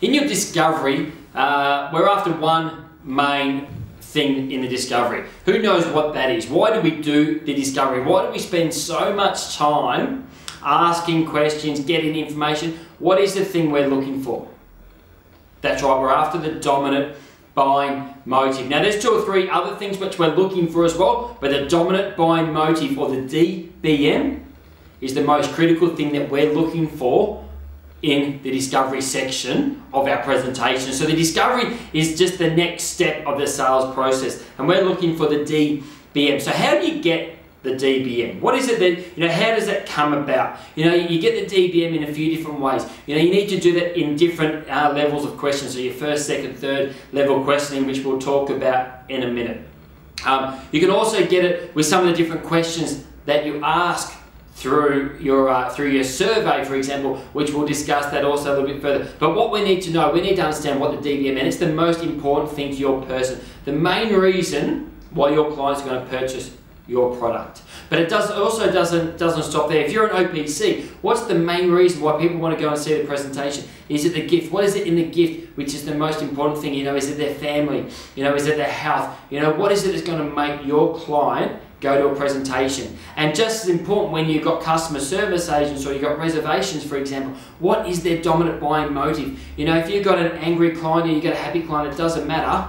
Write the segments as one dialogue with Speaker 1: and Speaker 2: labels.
Speaker 1: In your discovery, uh, we're after one main thing in the discovery. Who knows what that is? Why do we do the discovery? Why do we spend so much time asking questions, getting information? What is the thing we're looking for? That's right, we're after the dominant buying motive. Now there's two or three other things which we're looking for as well, but the dominant buying motive or the DBM is the most critical thing that we're looking for in the discovery section of our presentation. So the discovery is just the next step of the sales process and we're looking for the DBM. So how do you get the DBM? What is it that, you know, how does that come about? You know, you get the DBM in a few different ways. You know, you need to do that in different uh, levels of questions. So your first, second, third level questioning, which we'll talk about in a minute. Um, you can also get it with some of the different questions that you ask through your uh, through your survey, for example, which we'll discuss that also a little bit further. But what we need to know, we need to understand what the DBM, and it's the most important thing to your person. The main reason why your clients are going to purchase your product. But it does also doesn't doesn't stop there. If you're an OPC, what's the main reason why people want to go and see the presentation? Is it the gift? What is it in the gift which is the most important thing? You know, is it their family? You know, is it their health? You know, what is it that's going to make your client go to a presentation. And just as important when you've got customer service agents or you've got reservations, for example, what is their dominant buying motive? You know, if you've got an angry client or you've got a happy client, it doesn't matter.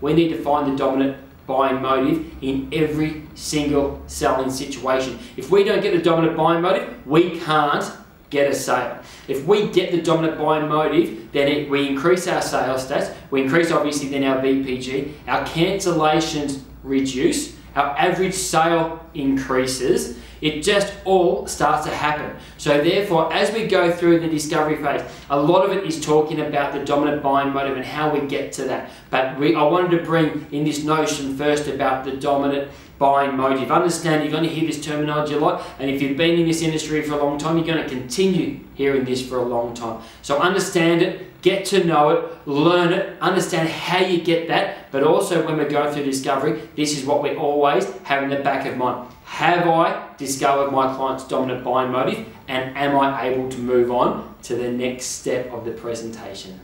Speaker 1: We need to find the dominant buying motive in every single selling situation. If we don't get the dominant buying motive, we can't get a sale. If we get the dominant buying motive, then it, we increase our sales stats, we increase obviously then our VPG, our cancellations reduce, our average sale increases, it just all starts to happen. So therefore, as we go through the discovery phase, a lot of it is talking about the dominant buying motive and how we get to that. But we, I wanted to bring in this notion first about the dominant buying motive. Understand you're going to hear this terminology a lot, and if you've been in this industry for a long time, you're going to continue hearing this for a long time. So understand it, get to know it, learn it, understand how you get that, but also when we go through discovery, this is what we always have in the back of mind. Have I discovered my client's dominant buying motive, and am I able to move on to the next step of the presentation?